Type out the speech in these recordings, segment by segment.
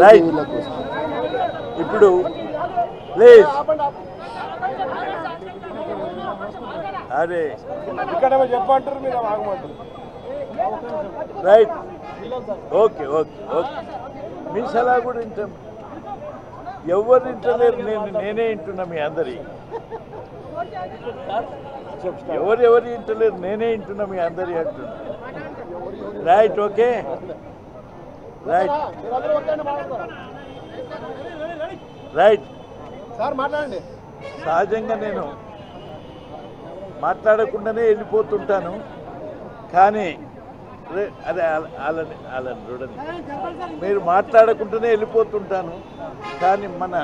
Right ఇప్పుడు please అరే. ఇక్కడ చెప్పంటారు మీరు ఆగమంటారు. రైట్ ఓకే ఓకే ఓకే మీ సలహా కూడా వింటాం. ఎవరు వింటలేరు నేను నేనే వింటున్నా మీ అందరి. ఎవరు ఎవరు వింటలేరు నేనే వింటున్నా మీ అందరి అంటున్నా. Right okay right right sir మాట్లాడండి. సహజంగా నేను మాట్లాడకుండానే వెళ్ళిపోతుంటాను. కానీ అదే వాళ్ళ- వాళ్ళని వాళ్ళని చూడండి. మీరు మాట్లాడకుండానే వెళ్ళిపోతుంటాను. కానీ మన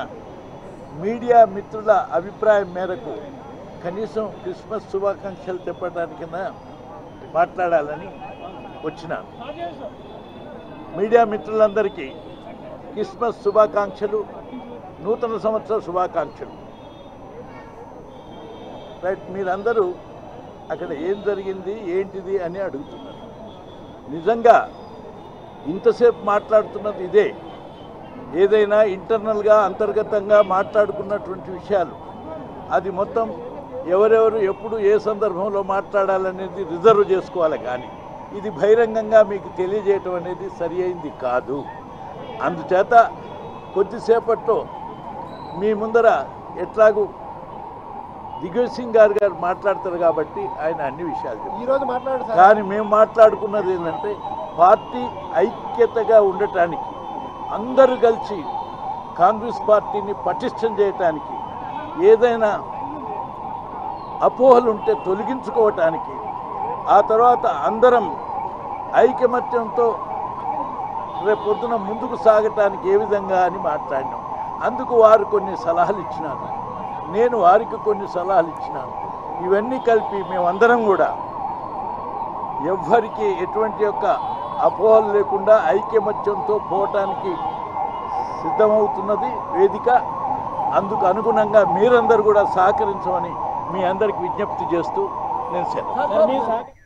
మీడియా మిత్రుల అభిప్రాయం మేరకు కనీసం క్రిస్మస్ శుభాకాంక్షలు తెప్పడానికైనా మాట్లాడాలని వచ్చినాను మీడియా మిత్రులందరికీ క్రిస్మస్ శుభాకాంక్షలు నూతన సంవత్సర శుభాకాంక్షలు. రైట్ మీరందరూ అక్కడ ఏం జరిగింది ఏంటిది అని అడుగుతున్నారు. నిజంగా ఇంతసేపు మాట్లాడుతున్నది ఇదే. ఏదైనా ఇంటర్నల్గా అంతర్గతంగా మాట్లాడుకున్నటువంటి విషయాలు అది మొత్తం ఎవరెవరు ఎప్పుడు ఏ సందర్భంలో మాట్లాడాలనేది రిజర్వ్ చేసుకోవాలి కానీ. ఇది బహిరంగంగా మీకు తెలియజేయటం అనేది సరి అయింది కాదు. అందుచేత కొద్దిసేపట్లో మీ ముందర ఎట్లాగూ దిగ్విజయ్ సింగ్ గారు గారు మాట్లాడతారు కాబట్టి ఆయన అన్ని విషయాలు చెప్తారు. ఈ రోజు మాట్లాడు సార్. కానీ మేము మాట్లాడుకున్నది ఏంటంటే పార్టీ ఐక్యతగా ఉండటానికి అందరూ కలిసి కాంగ్రెస్ పార్టీని పటిష్టం చేయటానికి ఏదైనా అపోహలు ఉంటే తొలగించుకోవటానికి ఆ తర్వాత అందరం ఐకమత్యంతో రేపు పొద్దున ముందుకు సాగటానికి ఏ విధంగా అని మాట్లాడినాం. అందుకు వారు కొన్ని సలహాలు ఇచ్చినారు. నేను వారికి కొన్ని సలహాలు ఇచ్చినాను. ఇవన్నీ కలిపి మేమందరం కూడా ఎవ్వరికి ఎటువంటి యొక్క అపోహలు లేకుండా ఐక్యమత్యంతో పోవటానికి సిద్ధమవుతున్నది వేదిక. అందుకు అనుగుణంగా మీరందరూ కూడా సహకరించమని మీ అందరికి విజ్ఞప్తి చేస్తూ నేను సెలవు